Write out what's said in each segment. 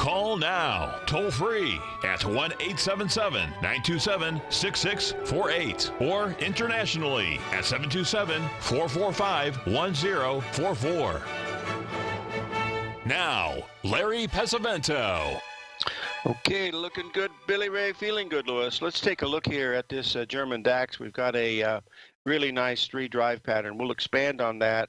Call now, toll free at 1 877 927 6648 or internationally at 727 445 1044. Now, Larry Pesavento. Okay, looking good. Billy Ray feeling good, Louis. Let's take a look here at this uh, German DAX. We've got a uh, really nice three drive pattern. We'll expand on that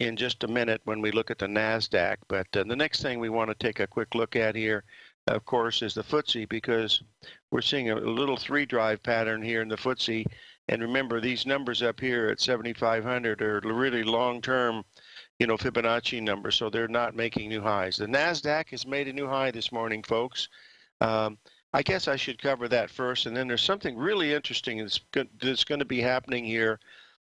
in just a minute when we look at the NASDAQ. But uh, the next thing we want to take a quick look at here, of course, is the FTSE because we're seeing a little three drive pattern here in the FTSE. And remember, these numbers up here at 7,500 are really long term, you know, Fibonacci numbers. So they're not making new highs. The NASDAQ has made a new high this morning, folks. Um, I guess I should cover that first. And then there's something really interesting that's, that's going to be happening here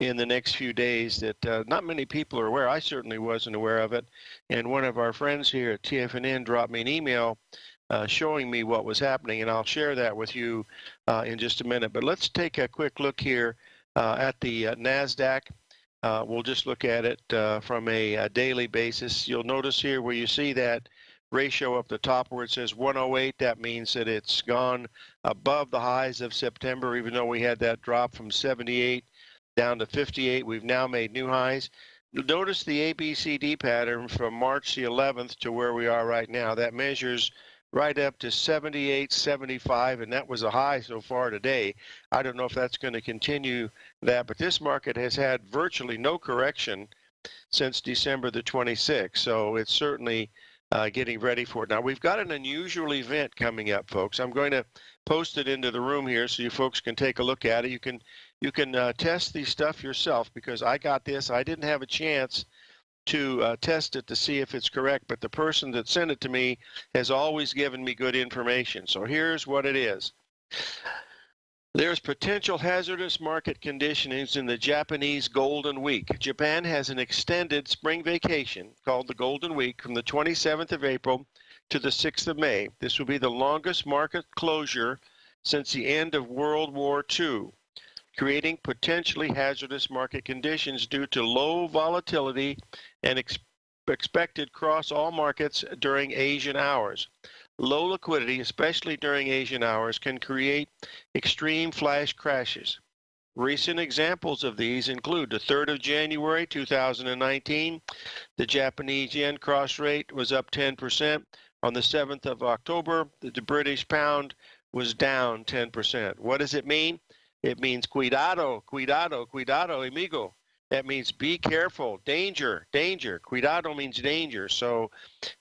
in the next few days that uh, not many people are aware. I certainly wasn't aware of it. And one of our friends here at TFNN dropped me an email uh, showing me what was happening, and I'll share that with you uh, in just a minute. But let's take a quick look here uh, at the uh, NASDAQ. Uh, we'll just look at it from a, a, daily basis. You'll notice here where you see that ratio up the top where it says 108, that means that it's gone above the highs of September, even though we had that drop from 78 down to 58. We've now made new highs. Notice the ABCD pattern from March the 11th to where we are right now. That measures right up to 78, 75, and that was a high so far today. I don't know if that's going to continue that, but this market has had virtually no correction since December the 26th. So it's certainly uh, getting ready for it. Now, we've got an unusual event coming up, folks. I'm going to post it into the room here so you folks can take a look at it. You can you can uh, test the stuff yourself because I got this. I didn't have a chance to uh, test it to see if it's correct, but the person that sent it to me has always given me good information. So here's what it is. There's potential hazardous market conditions in the Japanese Golden Week. Japan has an extended spring vacation called the Golden Week from the 27th of April to the 6th of May. This will be the longest market closure since the end of World War II creating potentially hazardous market conditions due to low volatility and ex expected cross all markets during Asian hours. Low liquidity, especially during Asian hours, can create extreme flash crashes. Recent examples of these include the 3rd of January 2019, the Japanese yen cross rate was up 10%. On the 7th of October, the British pound was down 10%. What does it mean? It means cuidado, cuidado, cuidado, amigo. That means be careful, danger, danger. Cuidado means danger. So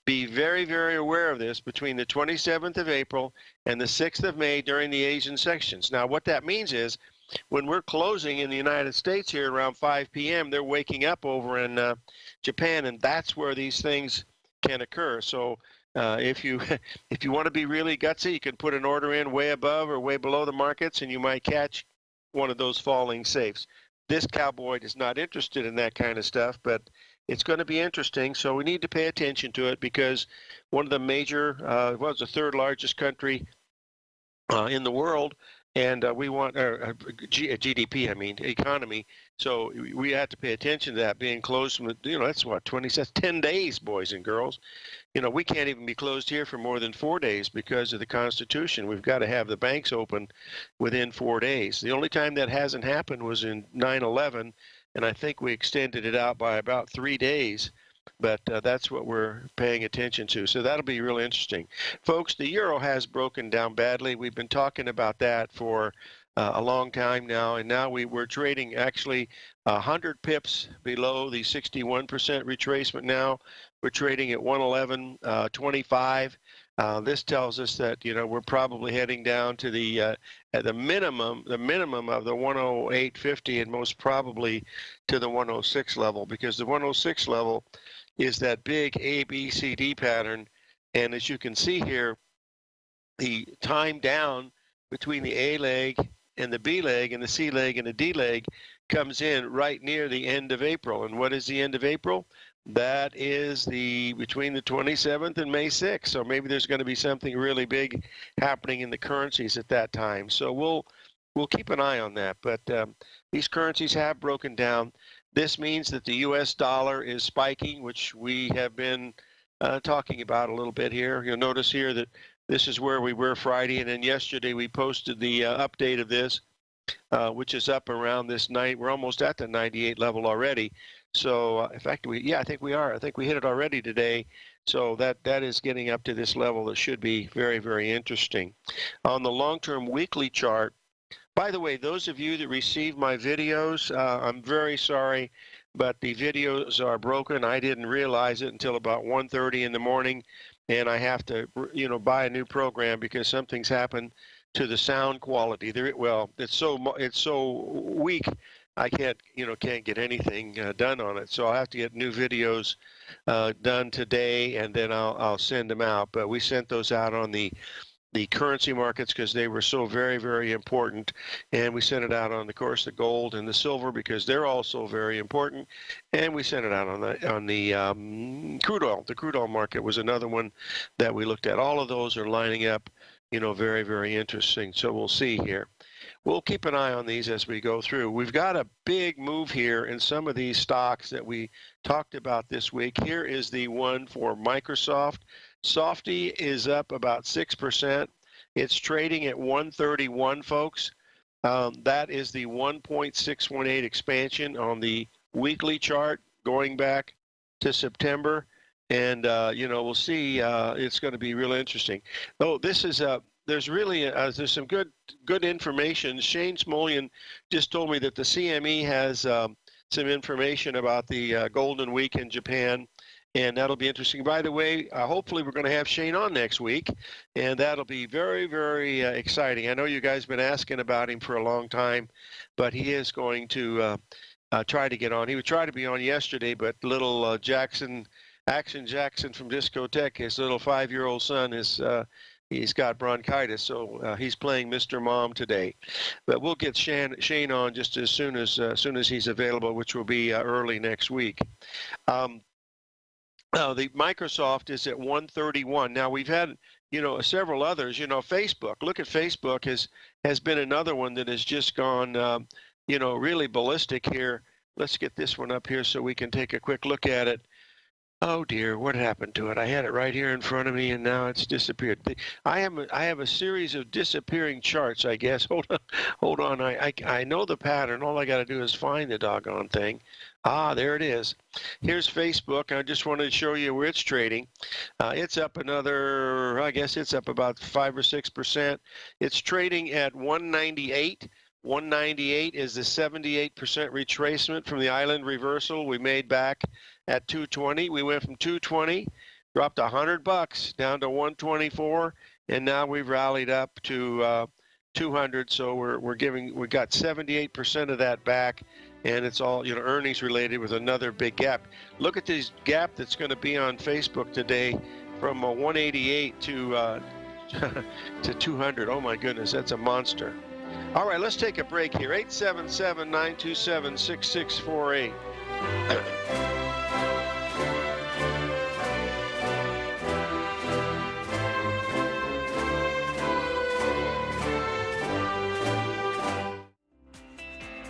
be very, very aware of this between the 27th of April and the 6th of May during the Asian sections. Now, what that means is when we're closing in the United States here around 5 p.m., they're waking up over in uh, Japan, and that's where these things can occur. So uh, if you if you want to be really gutsy, you can put an order in way above or way below the markets, and you might catch one of those falling safes. This cowboy is not interested in that kind of stuff, but it's going to be interesting. So we need to pay attention to it because one of the major, uh, was the third largest country uh, in the world, and uh, we want uh, GDP, I mean economy. So we have to pay attention to that being closed. From, you know, that's what 20, that's 10 days, boys and girls. You know, we can't even be closed here for more than four days because of the Constitution. We've got to have the banks open within four days. The only time that hasn't happened was in 9/11, and I think we extended it out by about three days but uh, that's what we're paying attention to. So that'll be really interesting. Folks, the euro has broken down badly. We've been talking about that for uh, a long time now, and now we, we're trading actually 100 pips below the 61% retracement now. We're trading at 111.25. Uh, this tells us that you know we're probably heading down to the uh, at the minimum the minimum of the 108.50 and most probably to the 106 level because the 106 level is that big ABCD pattern. And as you can see here, the time down between the A leg and the B leg and the C leg and the D leg comes in right near the end of April. And what is the end of April? That is the between the 27th and May 6th. So maybe there's going to be something really big happening in the currencies at that time. So we'll we'll keep an eye on that. But um, these currencies have broken down. This means that the U.S. dollar is spiking, which we have been uh, talking about a little bit here. You'll notice here that this is where we were Friday, and then yesterday we posted the uh, update of this, uh, which is up around this night. We're almost at the 98 level already. So, uh, in fact, we yeah, I think we are. I think we hit it already today. So that that is getting up to this level that should be very very interesting. On the long-term weekly chart. By the way, those of you that receive my videos, uh, I'm very sorry but the videos are broken. I didn't realize it until about 1:30 in the morning, and I have to, you know, buy a new program because something's happened to the sound quality. There, well, it's so it's so weak. I can't, you know, can't get anything uh, done on it. So I'll have to get new videos uh, done today, and then I'll I'll send them out. But we sent those out on the the currency markets because they were so very, very important. And we sent it out on, of course, the gold and the silver because they're also very important. And we sent it out on the on the um, crude oil. The crude oil market was another one that we looked at. All of those are lining up, you know, very, very interesting. So we'll see here. We'll keep an eye on these as we go through. We've got a big move here in some of these stocks that we talked about this week. Here is the one for Microsoft. Softy is up about 6%. It's trading at 131, folks. Um, that is the 1.618 expansion on the weekly chart going back to September. And, uh, you know, we'll see. Uh, it's going to be really interesting. Oh, this is a. Uh, there's really uh, there's some good good information. Shane Smolian just told me that the CME has um, some information about the uh, Golden Week in Japan and that'll be interesting. By the way, uh, hopefully we're going to have Shane on next week, and that'll be very, very exciting. I know you guys have been asking about him for a long time, but he is going to try to get on. He would try to be on yesterday, but little Jackson, Action Jackson from Discotheque, his little five-year-old son is. Uh, he's got bronchitis, so he's playing Mr. Mom today. But we'll get Shane, Shane on just as soon as as soon as he's available, which will be early next week. Um, uh, the Microsoft is at 131. Now we've had, you know, several others. You know, Facebook. Look at Facebook has has been another one that has just gone, um, you know, really ballistic here. Let's get this one up here so we can take a quick look at it. Oh dear, what happened to it? I had it right here in front of me, and now it's disappeared. I have a, I have a series of disappearing charts. I guess. Hold on, hold on. I I, I know the pattern. All I got to do is find the doggone thing. Ah, there it is. Here's Facebook. I just wanted to show you where it's trading. Uh, it's up another. I guess it's up about five or six percent. It's trading at 198. 198 is the 78% retracement from the island reversal we made back at 220. We went from 220, dropped 100 bucks down to 124, and now we've rallied up to uh, 200. So we're we're giving we got 78% of that back, and it's all you know earnings related with another big gap. Look at this gap that's going to be on Facebook today, from 188 to uh, to 200. Oh my goodness, that's a monster. All right, let's take a break here. 877 927 6648.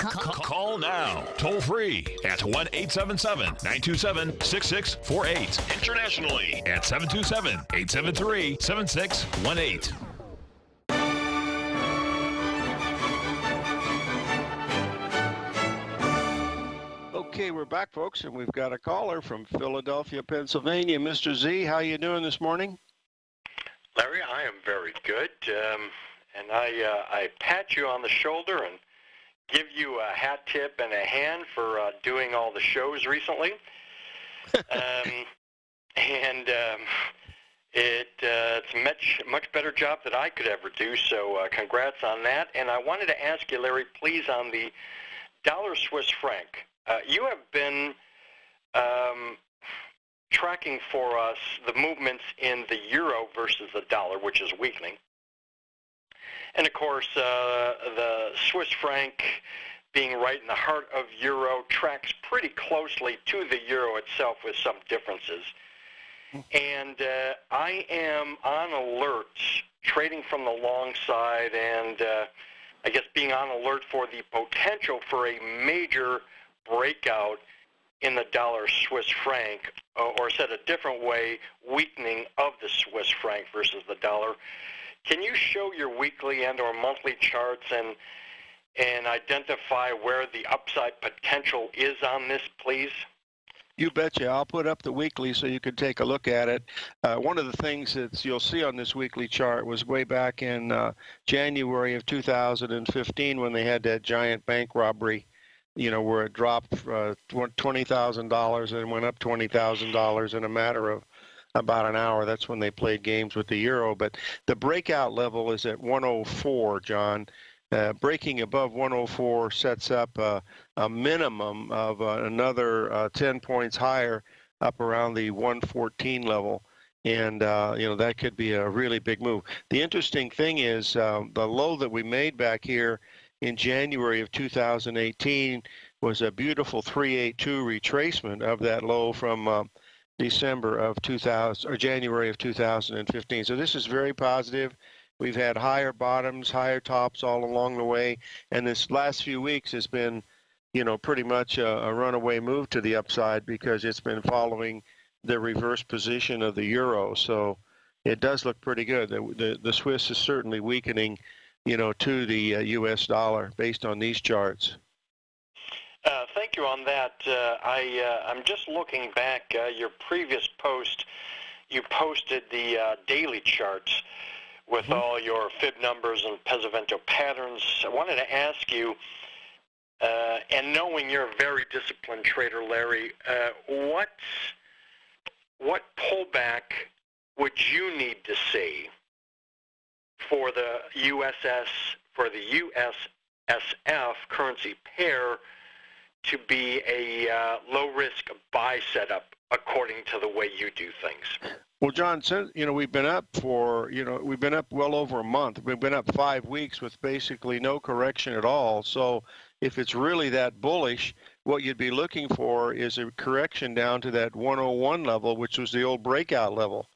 Call now, toll free at 1 877 927 6648. Internationally at 727 873 7618. Okay, we're back, folks, and we've got a caller from Philadelphia, Pennsylvania. Mr. Z, how you doing this morning? Larry, I am very good, um, and I uh, I pat you on the shoulder and give you a hat tip and a hand for uh, doing all the shows recently. um, and um, it uh, it's a much much better job than I could ever do. So uh, congrats on that. And I wanted to ask you, Larry, please, on the dollar Swiss franc. Uh, you have been um, tracking for us the movements in the euro versus the dollar, which is weakening. And of course, uh, the Swiss franc being right in the heart of euro tracks pretty closely to the euro itself with some differences. And uh, I am on alert, trading from the long side, and uh, I guess being on alert for the potential for a major breakout in the dollar Swiss franc, or said a different way, weakening of the Swiss franc versus the dollar. Can you show your weekly and or monthly charts and and identify where the upside potential is on this, please? You betcha. I'll put up the weekly so you can take a look at it. Uh, one of the things that you'll see on this weekly chart was way back in uh, January of 2015 when they had that giant bank robbery, you know, where it dropped uh, $20,000 and went up $20,000 in a matter of about an hour. That's when they played games with the euro. But the breakout level is at 104, John. Uh, breaking above 104 sets up uh, a minimum of uh, another uh, 10 points higher, up around the 114 level. And uh, you know that could be a really big move. The interesting thing is um, the low that we made back here in January of 2018 was a beautiful 382 retracement of that low from December of 2000 or January of 2015. So this is very positive. We've had higher bottoms, higher tops all along the way, and this last few weeks has been, you know, pretty much a, a runaway move to the upside because it's been following the reverse position of the euro. So it does look pretty good. The, the, the Swiss is certainly weakening, you know, to the uh, U.S. dollar based on these charts. Uh, thank you on that. Uh, I, uh, I'm just looking back. Uh, your previous post, you posted the uh, daily charts, with mm-hmm. all your fib numbers and Pesavento patterns. I wanted to ask you, uh, and knowing you're a very disciplined trader, Larry, uh, what what pullback would you need to see for the USS for the USSF currency pair to be a uh, low risk buy setup according to the way you do things? Well, John, since you know we've been up for you know we've been up well over a month. We've been up five weeks with basically no correction at all. So if it's really that bullish, what you'd be looking for is a correction down to that 101 level, which was the old breakout level,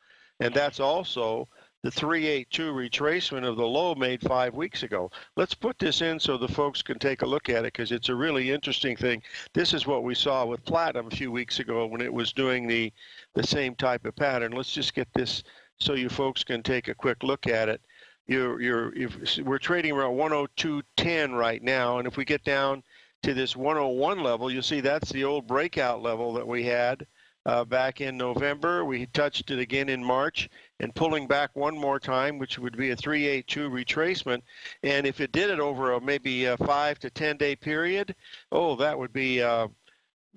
and that's also the 382 retracement of the low made five weeks ago. Let's put this in so the folks can take a look at it because it's a really interesting thing. This is what we saw with platinum a few weeks ago when it was doing the, the same type of pattern. Let's just get this so you folks can take a quick look at it. You're, you're, we're trading around 102.10 right now, and if we get down to this 101 level, you'll see that's the old breakout level that we had uh, back in November. We touched it again in March and pulling back one more time, which would be a 382 retracement. And if it did it over a, maybe a five to 10 day period, oh, that would be. Uh,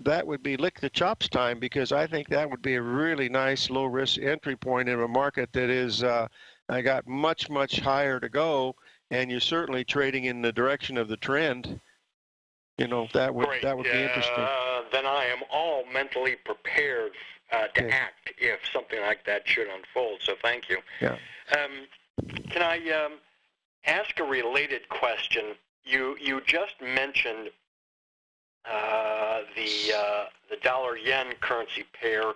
that would be lick the chops time because I think that would be a really nice low risk entry point in a market that is uh, I got much much higher to go, and you're certainly trading in the direction of the trend. You know that would Great. that would be interesting. Uh, then I am all mentally prepared uh, to act if something like that should unfold. So thank you. Yeah. Um, can I um, ask a related question? You you just mentioned uh, the uh, the dollar yen currency pair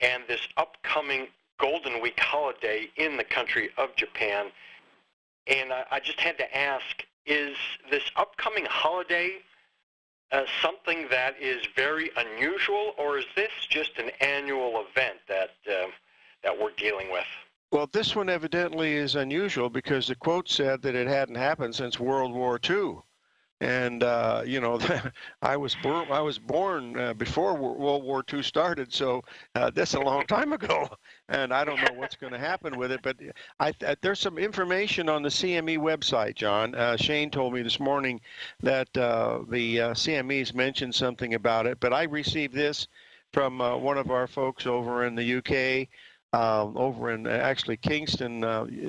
and this upcoming Golden Week holiday in the country of Japan. And I, I just had to ask: Is this upcoming holiday uh, something that is very unusual, or is this just an annual event that uh, that we're dealing with? Well, this one evidently is unusual because the quote said that it hadn't happened since World War II and uh, you know I was born I was born before World War II started, so uh, that's a long time ago, and I don't know what's going to happen with it. But I, I, there's some information on the CME website, John. Uh, Shane told me this morning that uh, the uh, CME's mentioned something about it, but I received this from one of our folks over in the UK, um, over in actually Kingston,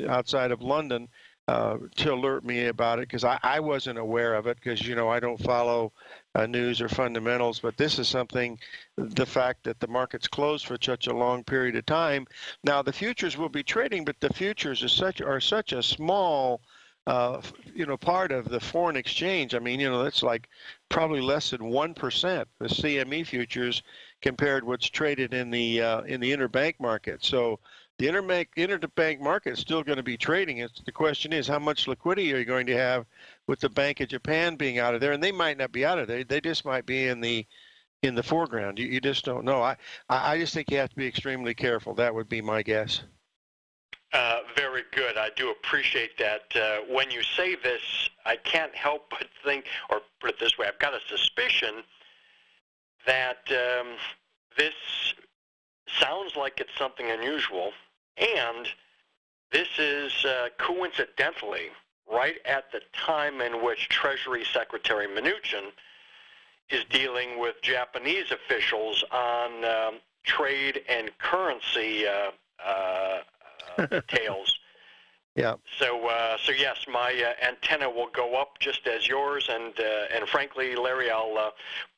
outside of London uh, to alert me about it because I, I wasn't aware of it because you know I don't follow uh, news or fundamentals. But this is something, the fact that the market's closed for such a long period of time. Now the futures will be trading, but the futures are such are such a small. Uh, you know, part of the foreign exchange. I mean, you know, that's like probably less than one percent. The CME futures compared what's traded in the uh, in the interbank market. So the interbank interbank market is still going to be trading. It's, the question is, how much liquidity are you going to have with the Bank of Japan being out of there? And they might not be out of there. They just might be in the in the foreground. You, you just don't know. I I just think you have to be extremely careful. That would be my guess. Uh, very good. I do appreciate that. Uh, when you say this, I can't help but think, or put it this way, I've got a suspicion that um, this sounds like it's something unusual and this is uh, coincidentally right at the time in which Treasury Secretary Mnuchin is dealing with Japanese officials on um, trade and currency uh, uh, details. Yeah. So, uh, so yes, my uh, antenna will go up just as yours, and uh, and frankly, Larry, I'll uh,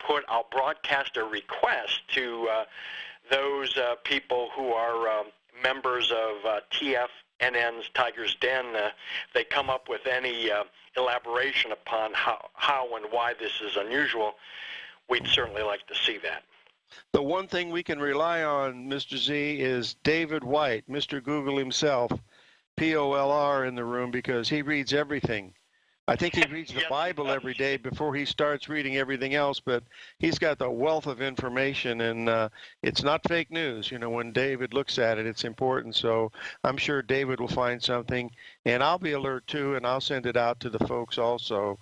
put I'll broadcast a request to uh, those uh, people who are um, members of uh, TFNN's Tiger's Den, uh, they come up with any uh, elaboration upon how, how and why this is unusual, we'd certainly like to see that. The one thing we can rely on, Mr. Z, is David White, Mr. Google himself, P-O-L-R in the room because he reads everything. I think he reads the Bible every day before he starts reading everything else, but he's got the wealth of information, and uh, it's not fake news. You know, when David looks at it, it's important. So I'm sure David will find something, and I'll be alert too, and I'll send it out to the folks also.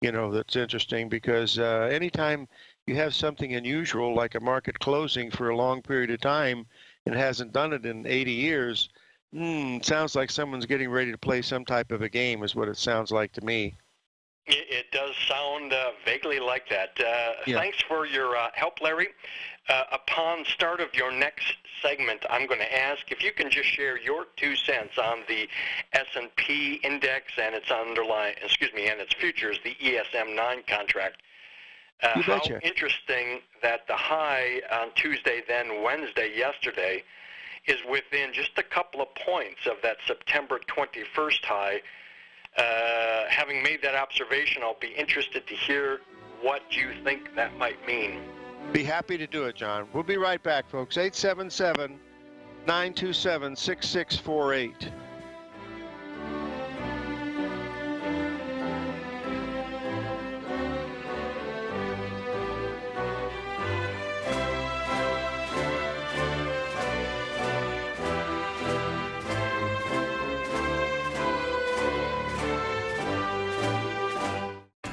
You know, that's interesting because uh, anytime you have something unusual like a market closing for a long period of time and hasn't done it in 80 years, Hmm, sounds like someone's getting ready to play some type of a game, is what it sounds like to me. It, it does sound uh, vaguely like that. Uh, yeah. Thanks for your uh, help, Larry. Uh, upon start of your next segment, I'm going to ask if you can just share your two cents on the S&P index and its underlying, excuse me, and its futures, the ESM 9 contract. Uh, how interesting that the high on Tuesday, then Wednesday, yesterday, is within just a couple of points of that September 21st high. Uh, having made that observation, I'll be interested to hear what you think that might mean. Be happy to do it, John. We'll be right back, folks. 877 927 6648.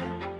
Thank you.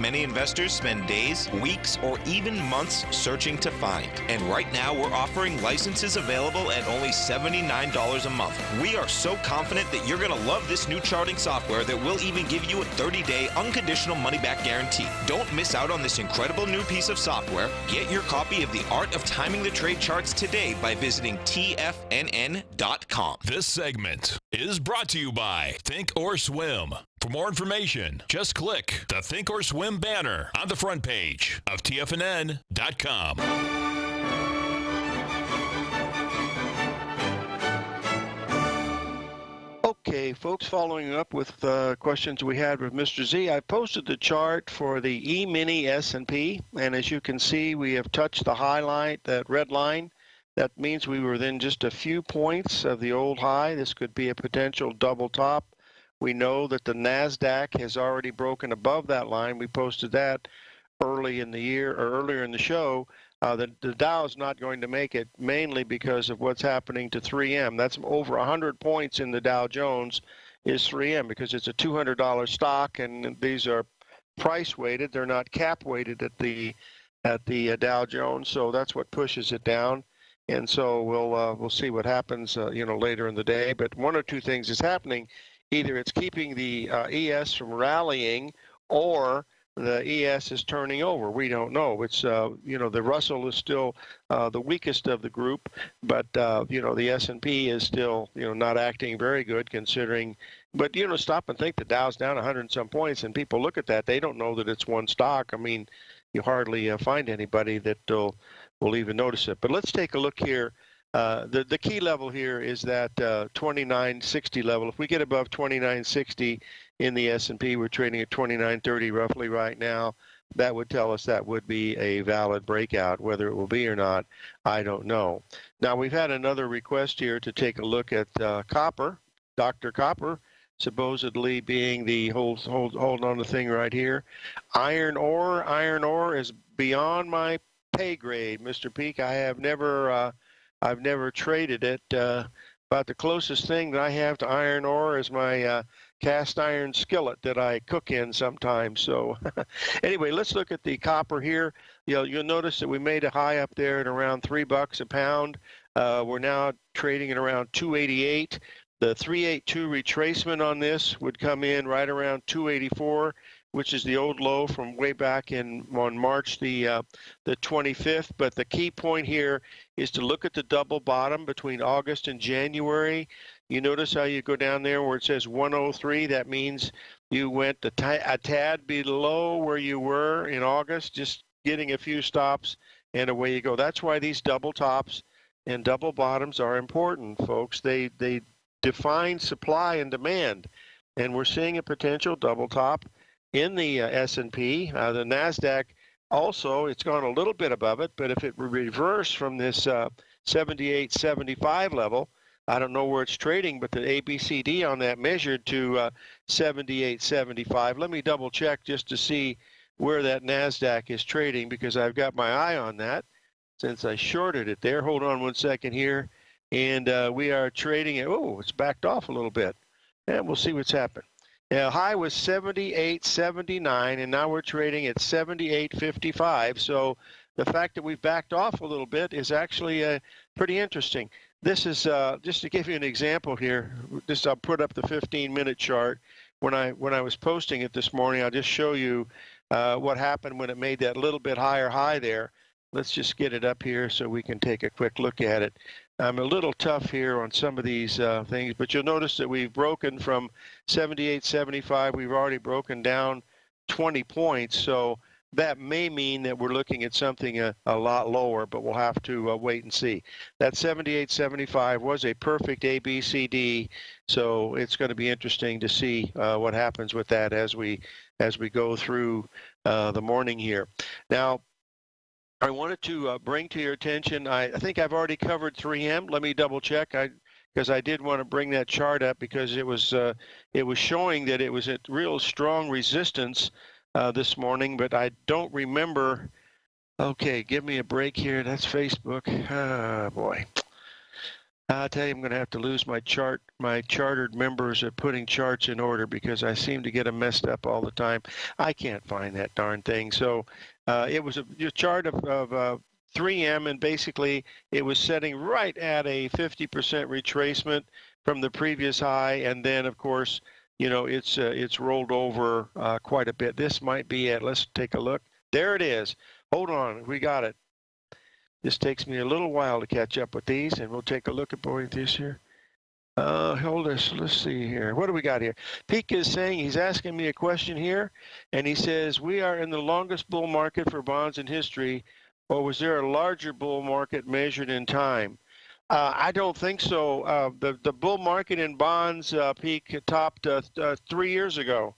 many investors spend days, weeks, or even months searching to find. And right now, we're offering licenses available at only $79 a month. We are so confident that you're going to love this new charting software that will even give you a 30 day unconditional money back guarantee. Don't miss out on this incredible new piece of software. Get your copy of The Art of Timing the Trade Charts today by visiting TFNN.com. This segment is brought to you by Think or Swim. For more information, just click the Think or Swim banner on the front page of TFNN.com. Okay, folks, following up with uh, questions we had with Mr. Z, I posted the chart for the E-mini S&P, and as you can see, we have touched the highlight, that red line. That means we were within just a few points of the old high. This could be a potential double top. We know that the NASDAQ has already broken above that line. We posted that early in the year or earlier in the show. Uh, the, the Dow is not going to make it mainly because of what's happening to 3M. That's over 100 points in the Dow Jones is 3M because it's a $200 stock and these are price weighted. They're not cap weighted at the at the uh, Dow Jones. So that's what pushes it down. And so we'll uh, we'll see what happens, uh, you know, later in the day. But one or two things is happening. Either it's keeping the uh, ES from rallying, or the ES is turning over. We don't know. It's uh, you know the Russell is still uh, the weakest of the group, but uh, you know the S&P is still you know not acting very good considering. But you know stop and think the Dow's down 100 and some points, and people look at that they don't know that it's one stock. I mean, you hardly uh, find anybody that will will even notice it. But let's take a look here. Uh, the the key level here is that uh, 2960 level. If we get above 2960 in the S&P. We're trading at 29.30 roughly right now. That would tell us that would be a valid breakout. Whether it will be or not, I don't know. Now we've had another request here to take a look at uh, copper. Dr. Copper, supposedly being the hold hold hold on the thing right here. Iron ore, iron ore is beyond my pay grade, Mr. Peak. I have never uh, I've never traded it. Uh, about the closest thing that I have to iron ore is my uh, cast iron skillet that I cook in sometimes. So anyway, let's look at the copper here. You'll, you'll notice that we made a high up there at around three bucks a pound. Uh, we're now trading at around 288. The 382 retracement on this would come in right around 284 which is the old low from way back in on March the uh, the 25th. But the key point here is to look at the double bottom between August and January. You notice how you go down there where it says 103. That means you went a, a tad below where you were in August, just getting a few stops, and away you go. That's why these double tops and double bottoms are important, folks. They they define supply and demand, and we're seeing a potential double top in the uh, S&P. Uh, the Nasdaq also it's gone a little bit above it, but if it reversed from this uh, 78, 75 level, I don't know where it's trading, but the ABCD on that measured to uh, 78, 75. Let me double check just to see where that Nasdaq is trading because I've got my eye on that since I shorted it there. Hold on one second here, and uh, we are trading it. Oh, it's backed off a little bit, and we'll see what's happened. Yeah, high was 78.79, and now we're trading at 78.55. So the fact that we've backed off a little bit is actually uh, pretty interesting. This is uh, just to give you an example here. Just I'll put up the 15-minute chart. When I when I was posting it this morning, I'll just show you uh, what happened when it made that little bit higher high there. Let's just get it up here so we can take a quick look at it. I'm a little tough here on some of these uh, things, but you'll notice that we've broken from 78, 75. We've already broken down 20 points. So that may mean that we're looking at something a, a lot lower, but we'll have to uh, wait and see. That 78, 75 was a perfect ABCD, so it's going to be interesting to see uh, what happens with that as we as we go through uh, the morning here. Now, I wanted to uh, bring to your attention, I, I, think I've already covered 3M. Let me double check. I because I did want to bring that chart up because it was uh, it was showing that it was at real strong resistance uh, this morning, but I don't remember. Okay, give me a break here. That's Facebook. Ah, boy. I tell you, I'm going to have to lose my chart, my chartered members of putting charts in order because I seem to get them messed up all the time. I can't find that darn thing. So uh, it was a, a chart of, of uh, 3M, and basically it was setting right at a 50% retracement from the previous high, and then of course, you know, it's uh, it's rolled over uh, quite a bit. This might be it. Let's take a look. There it is. Hold on, we got it. This takes me a little while to catch up with these, and we'll take a look at both this here. Uh, hold us. Let's see here. What do we got here? Peak is saying he's asking me a question here, and he says we are in the longest bull market for bonds in history, or was there a larger bull market measured in time? Uh, I don't think so. Uh, the the bull market in bonds uh, peak topped uh, uh, three years ago.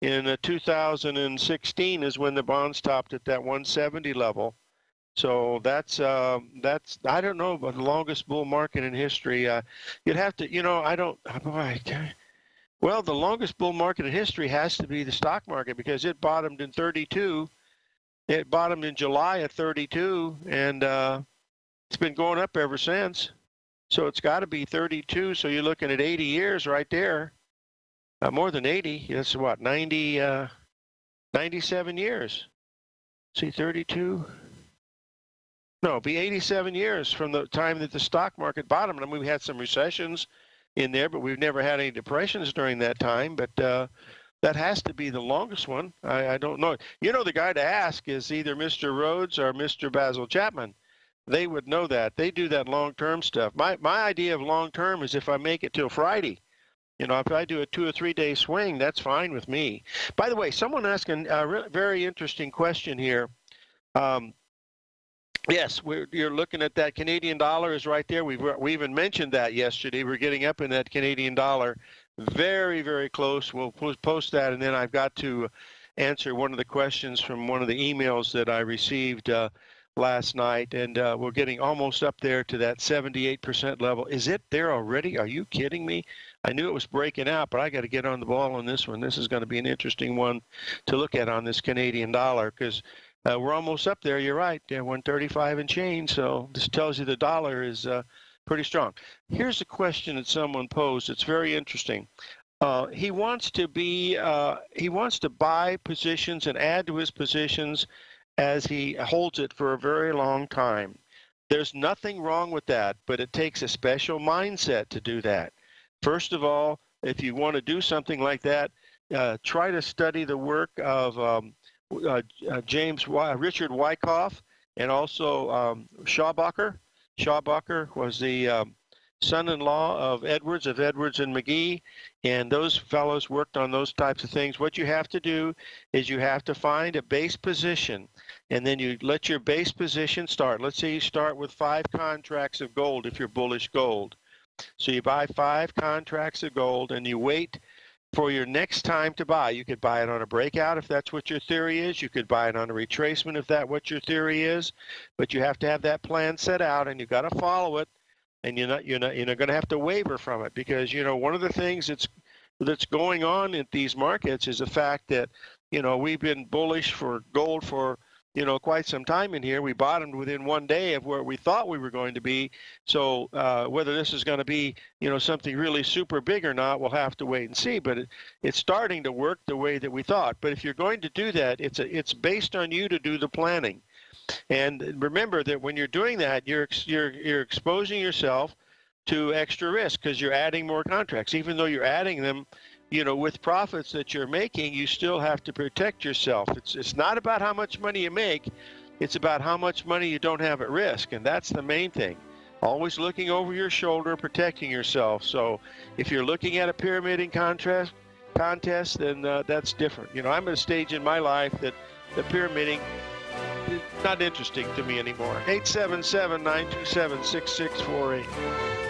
In uh, 2016 is when the bonds topped at that 170 level. So that's uh, that's I don't know about the longest bull market in history. Uh, you'd have to, you know, I don't. Boy, well, the longest bull market in history has to be the stock market because it bottomed in 32. It bottomed in July at 32, and uh, it's been going up ever since. So it's got to be 32. So you're looking at 80 years right there. Uh, more than 80. That's what 90, uh, 97 years. See, 32. No, it'll be 87 years from the time that the stock market bottomed. I mean, we had some recessions in there, but we've never had any depressions during that time. But uh, that has to be the longest one. I, I, don't know. You know, the guy to ask is either Mr. Rhodes or Mr. Basil Chapman. They would know that. They do that long-term stuff. My my idea of long-term is if I make it till Friday. You know, if I do a two or three day swing, that's fine with me. By the way, someone asking a very interesting question here. Um, Yes, you're looking at that Canadian dollar is right there. We've we even mentioned that yesterday. We're getting up in that Canadian dollar, very very close. We'll post that, and then I've got to answer one of the questions from one of the emails that I received uh, last night, and uh, we're getting almost up there to that 78% level. Is it there already? Are you kidding me? I knew it was breaking out, but I got to get on the ball on this one. This is going to be an interesting one to look at on this Canadian dollar because uh, we're almost up there. You're right. Yeah, 135 and change. So this tells you the dollar is uh, pretty strong. Here's a question that someone posed. It's very interesting. Uh, he wants to be. Uh, he wants to buy positions and add to his positions as he holds it for a very long time. There's nothing wrong with that, but it takes a special mindset to do that. First of all, if you want to do something like that, uh, try to study the work of um, uh, uh, James Richard Wyckoff and also um, Schabacker. Schabacker was the um, son-in-law of Edwards of Edwards and Magee, and those fellows worked on those types of things. What you have to do is you have to find a base position, and then you let your base position start. Let's say you start with five contracts of gold if you're bullish gold. So you buy five contracts of gold, and you wait for your next time to buy. You could buy it on a breakout if that's what your theory is. You could buy it on a retracement if that's what your theory is. But you have to have that plan set out and you've got to follow it. And you're not you're not you're not going to have to waver from it because you know one of the things that's that's going on in these markets is the fact that you know we've been bullish for gold for you know, quite some time in here. We bottomed within one day of where we thought we were going to be. So uh, whether this is going to be, you know, something really super big or not, we'll have to wait and see. But it, it's starting to work the way that we thought. But if you're going to do that, it's a, it's based on you to do the planning. And remember that when you're doing that, you're you're you're exposing yourself to extra risk because you're adding more contracts, even though you're adding them you know, with profits that you're making, you still have to protect yourself. It's it's not about how much money you make, it's about how much money you don't have at risk, and that's the main thing. Always looking over your shoulder, protecting yourself. So, if you're looking at a pyramiding contest, contest, then uh, that's different. You know, I'm at a stage in my life that the pyramiding is not interesting to me anymore. 877 927 6648.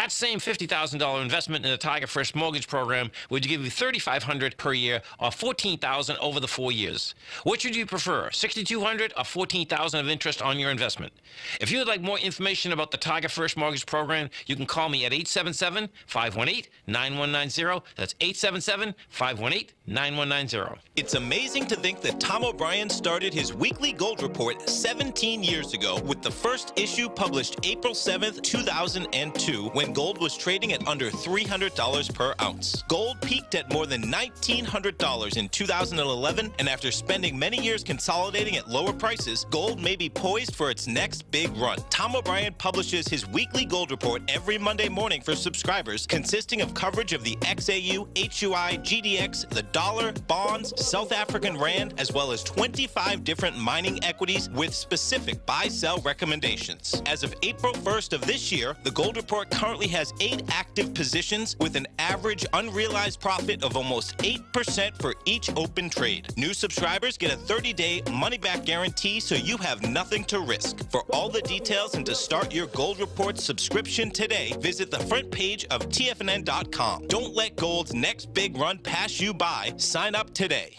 That same $50,000 investment in the Tiger First mortgage program would give you 3,500 per year or 14,000 over the four years. Which would you prefer, 6,200 or 14,000 of interest on your investment? If you would like more information about the Tiger First mortgage program, you can call me at 877-518-9190. That's 877-518-9190. It's amazing to think that Tom O'Brien started his weekly gold report 17 years ago with the first issue published April 7th, 2002 when gold was trading at under $300 per ounce. Gold peaked at more than $1,900 in 2011, and after spending many years consolidating at lower prices, gold may be poised for its next big run. Tom O'Brien publishes his weekly gold report every Monday morning for subscribers, consisting of coverage of the XAU, HUI, GDX, the dollar, bonds, South African Rand, as well as 25 different mining equities with specific buy-sell recommendations. As of April 1st of this year, the gold report currently currently has eight active positions with an average unrealized profit of almost 8% for each open trade. New subscribers get a 30 day money back guarantee so you have nothing to risk. For all the details and to start your Gold Report subscription today, visit the front page of TFNN.com. Don't let gold's next big run pass you by. Sign up today.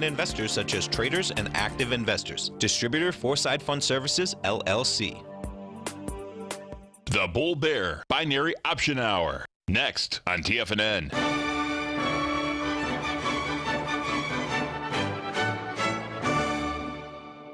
investors such as traders and active investors. Distributor Foreside Fund Services, LLC. The Bull Bear Binary Option Hour. Next on TFNN.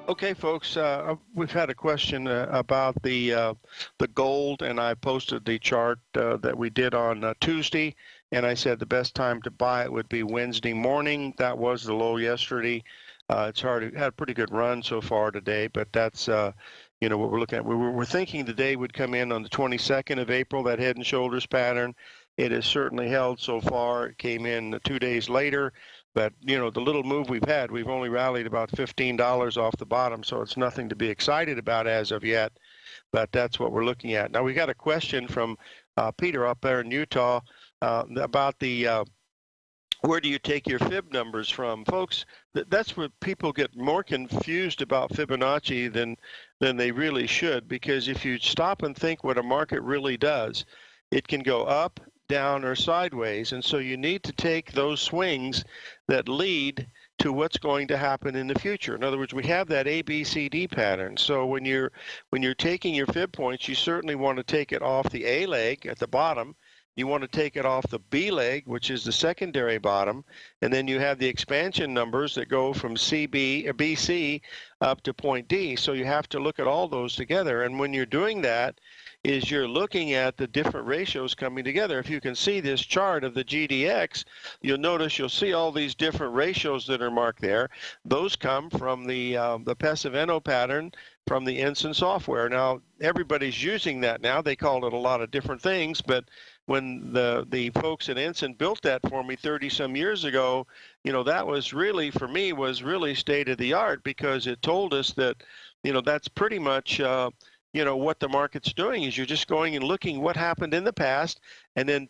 Okay, folks, uh, we've had a question uh, about the uh, the gold, and I posted the chart uh, that we did on uh, Tuesday, and I said the best time to buy it would be Wednesday morning. That was the low yesterday. Uh, it's hard. It had a pretty good run so far today, but that's you know what we're looking at. We were, we're thinking the day would come in on the 22nd of April, that head and shoulders pattern. It has certainly held so far. It came in two days later. But you know, the little move we've had, we've only rallied about $15 off the bottom, so it's nothing to be excited about as of yet. But that's what we're looking at. Now we got a question from uh, Peter up there in Utah uh, about the uh, where do you take your fib numbers from, folks? That's where people get more confused about Fibonacci than than they really should, because if you stop and think what a market really does, it can go up down, or sideways. And so you need to take those swings that lead to what's going to happen in the future. In other words, we have that ABCD pattern. So when you're when you're taking your fib points, you certainly want to take it off the A leg at the bottom. You want to take it off the B leg, which is the secondary bottom, and then you have the expansion numbers that go from CB or BC up to point D. So you have to look at all those together. And when you're doing that, is you're looking at the different ratios coming together. If you can see this chart of the GDX, you'll notice you'll see all these different ratios that are marked there. Those come from the uh, the Pesavento pattern from the Ensign software. Now everybody's using that now. They call it a lot of different things, but when the the folks at Ensign built that for me 30 some years ago, you know that was really for me was really state of the art because it told us that you know that's pretty much uh, you know what the market's doing is you're just going and looking what happened in the past and then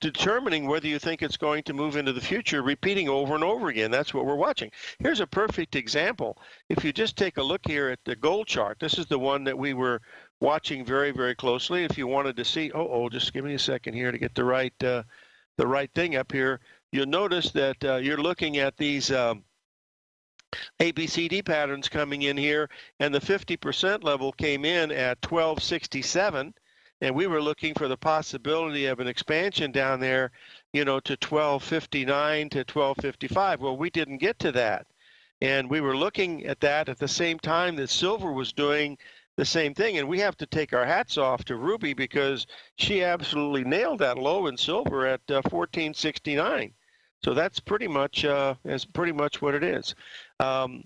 determining whether you think it's going to move into the future repeating over and over again. That's what we're watching. Here's a perfect example. If you just take a look here at the gold chart this is the one that we were watching very very closely if you wanted to see oh oh just give me a second here to get the right uh, the right thing up here you'll notice that uh, you're looking at these um, ABCD patterns coming in here, and the 50% level came in at 1267, and we were looking for the possibility of an expansion down there, you know, to 1259 to 1255. Well, we didn't get to that. And we were looking at that at the same time that silver was doing the same thing. And we have to take our hats off to Ruby because she absolutely nailed that low in silver at uh, 1469. So that's pretty much uh, is pretty much what it is. Um,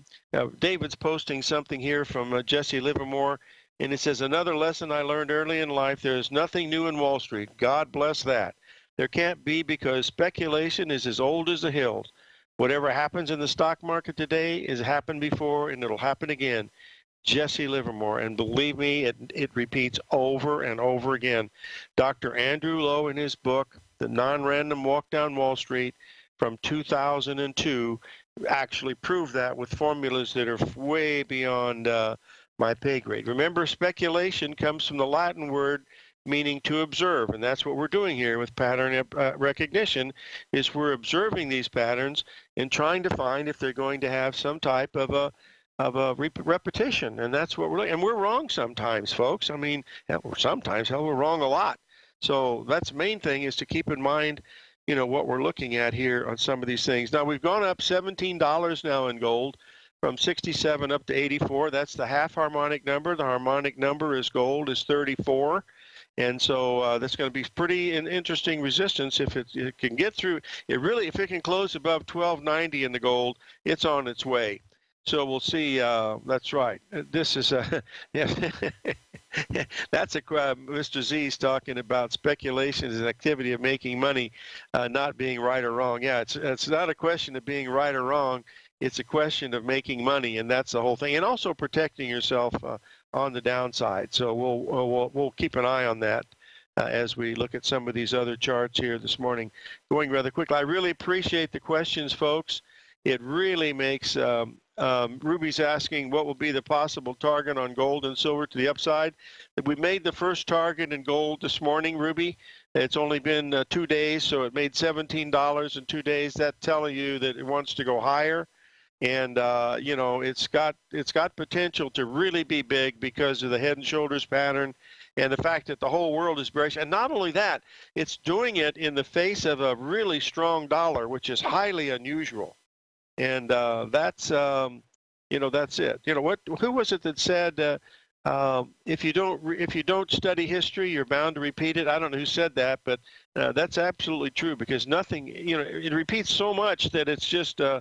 David's posting something here from uh, Jesse Livermore, and it says another lesson I learned early in life: there is nothing new in Wall Street. God bless that. There can't be because speculation is as old as the hills. Whatever happens in the stock market today has happened before, and it'll happen again. Jesse Livermore, and believe me, it, it repeats over and over again. Dr. Andrew Lo, in his book, The Non Random Walk Down Wall Street, from 2002 actually proved that with formulas that are way beyond uh, my pay grade. Remember, speculation comes from the Latin word meaning to observe, and that's what we're doing here with pattern uh, recognition. Is we're observing these patterns and trying to find if they're going to have some type of a of a repetition, and that's what we're and we're wrong sometimes, folks. I mean, sometimes hell, we're wrong a lot. So that's the main thing is to keep in mind, you know, what we're looking at here on some of these things. Now we've gone up $17 now in gold from 67 up to 84. That's the half harmonic number. The harmonic number is gold is 34. And so uh, that's going to be pretty an interesting resistance if it, it, can get through. It really, if it can close above 1290 in the gold, it's on its way. So we'll see. Uh, that's right. This is a that's a uh, Mr. Z's talking about speculation as an activity of making money, uh, not being right or wrong. Yeah, it's it's not a question of being right or wrong. It's a question of making money, and that's the whole thing, and also protecting yourself uh, on the downside. So we'll we'll we'll keep an eye on that. Uh, as we look at some of these other charts here this morning, going rather quickly. I really appreciate the questions, folks. It really makes um, um, Ruby's asking what will be the possible target on gold and silver to the upside. We made the first target in gold this morning, Ruby. It's only been uh, two days, so it made $17 in two days. That's telling you that it wants to go higher and uh, you know it's got it's got potential to really be big because of the head and shoulders pattern and the fact that the whole world is bearish and not only that it's doing it in the face of a really strong dollar which is highly unusual and uh, that's um, you know that's it you know what who was it that said uh, um, if you don't if you don't study history you're bound to repeat it i don't know who said that but uh, that's absolutely true because nothing you know it repeats so much that it's just uh,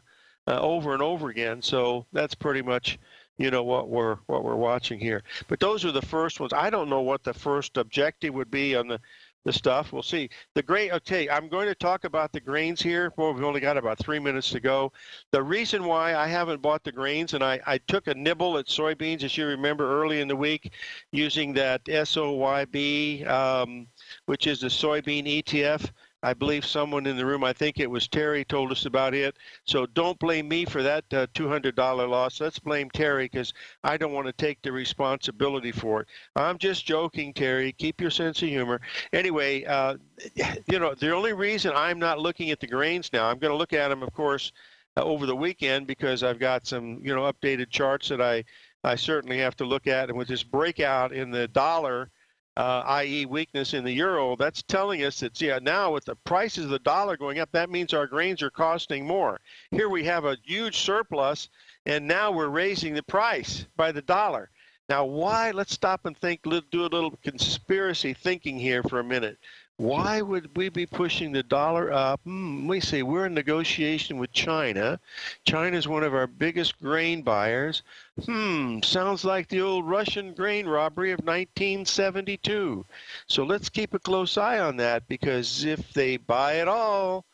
uh, over and over again. So that's pretty much, you know, what we're what we're watching here. But those are the first ones. I don't know what the first objective would be on the the stuff. We'll see. The grain. Okay, I'm going to talk about the grains here. Well, we've only got about three minutes to go. The reason why I haven't bought the grains, and I, I took a nibble at soybeans, as you remember, early in the week, using that SOYB, um, which is the soybean ETF. I believe someone in the room, I think it was Terry, told us about it. So don't blame me for that uh, $200 loss. Let's blame Terry because I don't want to take the responsibility for it. I'm just joking, Terry. Keep your sense of humor. Anyway, uh, you know, the only reason I'm not looking at the grains now, I'm going to look at them, of course, uh, over the weekend because I've got some, you know, updated charts that I, I certainly have to look at. And with this breakout in the dollar, uh, i.e., weakness in the euro, that's telling us that yeah, now with the prices of the dollar going up, that means our grains are costing more. Here we have a huge surplus, and now we're raising the price by the dollar. Now, why? Let's stop and think, do a little conspiracy thinking here for a minute. Why would we be pushing the dollar up? Hmm, me see. We're in negotiation with China. China is one of our biggest grain buyers. Hmm, sounds like the old Russian grain robbery of 1972. So let's keep a close eye on that because if they buy it all,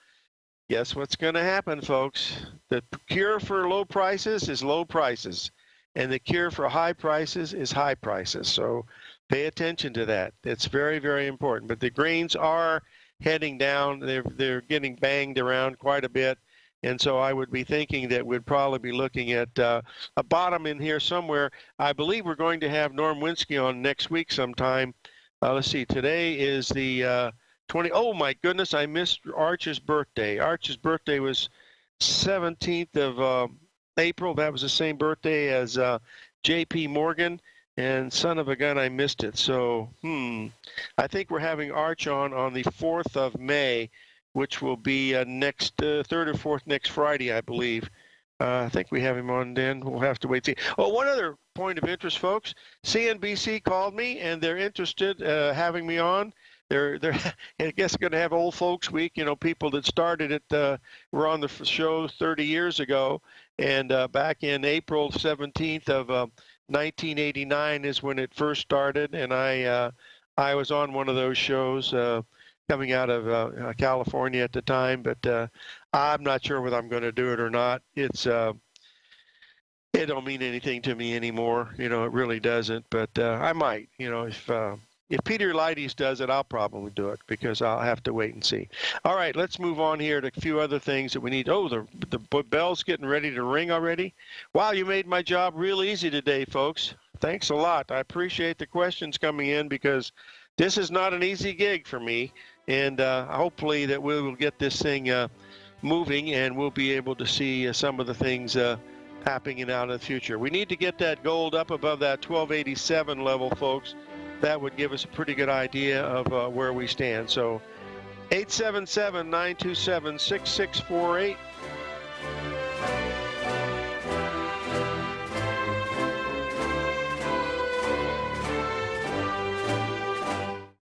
guess what's going to happen, folks? The cure for low prices is low prices, and the cure for high prices is high prices. So Pay attention to that. It's very, very important. But the greens are heading down. They're they're getting banged around quite a bit. And so I would be thinking that we'd probably be looking at uh, a bottom in here somewhere. I believe we're going to have Norm Winski on next week sometime. Uh, let's see, today is the uh, 20. Oh my goodness, I missed Arch's birthday. Arch's birthday was 17th of uh, April. That was the same birthday as uh, J.P. Morgan. And son of a gun, I missed it. So, hmm, I think we're having Arch on on the 4th of May, which will be uh, next uh, third or fourth next Friday, I believe. Uh, I think we have him on then. We'll have to wait. See. Oh, one other point of interest, folks. CNBC called me, and they're interested uh, having me on. They're they're I guess going to have old folks week. You know, people that started it uh, were on the show 30 years ago, and uh, back in April 17th of 1989 is when it first started, and I uh, I was on one of those shows uh, coming out of uh, California at the time, but uh, I'm not sure whether I'm going to do it or not. It's uh, it don't mean anything to me anymore. You know, it really doesn't. But uh, I might. You know, if if Peter Eliades does it, I'll probably do it because I'll have to wait and see. All right, let's move on here to a few other things that we need. Oh, the the bell's getting ready to ring already. Wow, you made my job real easy today, folks. Thanks a lot. I appreciate the questions coming in because this is not an easy gig for me, and uh, hopefully that we will get this thing uh, moving and we'll be able to see uh, some of the things uh, happening out in the future. We need to get that gold up above that 1287 level, folks. That would give us a pretty good idea of uh, where we stand. So 877 927 6648.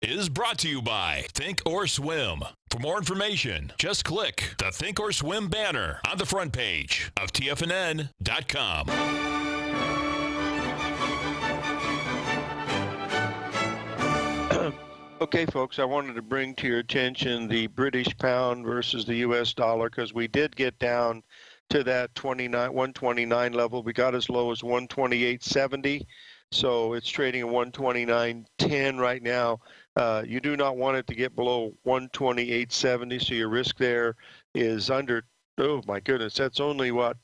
is brought to you by Think or Swim. For more information, just click the Think or Swim banner on the front page of TFNN.com. Okay, folks, I wanted to bring to your attention the British pound versus the U.S. dollar because we did get down to that 29, 129 level. We got as low as 128.70, so it's trading at 129.10 right now. Uh, you do not want it to get below 128.70, so your risk there is under. Oh my goodness, that's only what?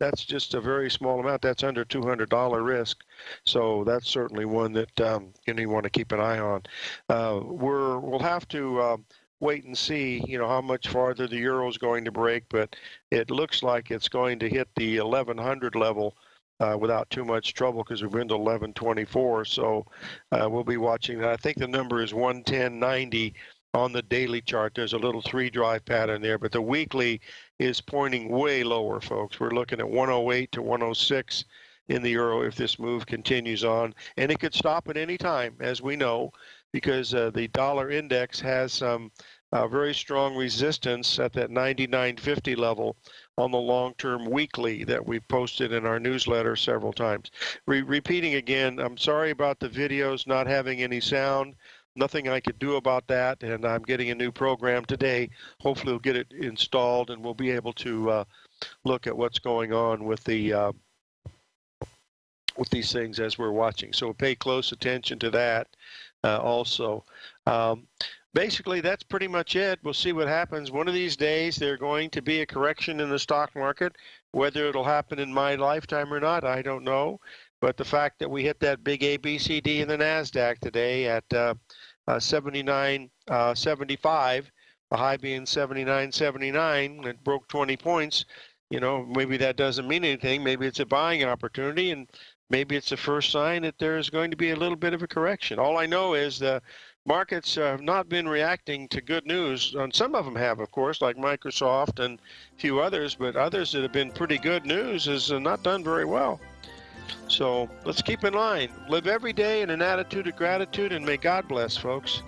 That's just a very small amount. That's under $200 risk, so that's certainly one that um, you, want to keep an eye on. Uh, we're we'll have to. Um, wait and see, you know, how much farther the euro is going to break, but it looks like it's going to hit the 1100 level uh, without too much trouble because we've been to 1124. So uh, we'll be watching that. I think the number is 110.90 on the daily chart. There's a little three drive pattern there, but the weekly is pointing way lower, folks. We're looking at 108 to 106 in the euro if this move continues on. And it could stop at any time, as we know, because uh, the dollar index has some uh, very strong resistance at that 99.50 level on the long-term weekly that we posted in our newsletter several times. Re- repeating again, I'm sorry about the videos not having any sound. Nothing I could do about that, and I'm getting a new program today. Hopefully, we'll get it installed, and we'll be able to uh, look at what's going on with the uh, with these things as we're watching. So pay close attention to that uh, also. Um, basically, that's pretty much it. We'll see what happens. One of these days, there's going to be a correction in the stock market. Whether it'll happen in my lifetime or not, I don't know. But the fact that we hit that big ABCD in the NASDAQ today at uh, uh, 79.75, uh, the high being 79.79, it broke 20 points. You know, maybe that doesn't mean anything. Maybe it's a buying opportunity, and maybe it's the first sign that there's going to be a little bit of a correction. All I know is the markets have not been reacting to good news. And some of them have, of course, like Microsoft and a few others, but others that have been pretty good news has uh, not done very well. So let's keep in line. Live every day in an attitude of gratitude, and may God bless, folks.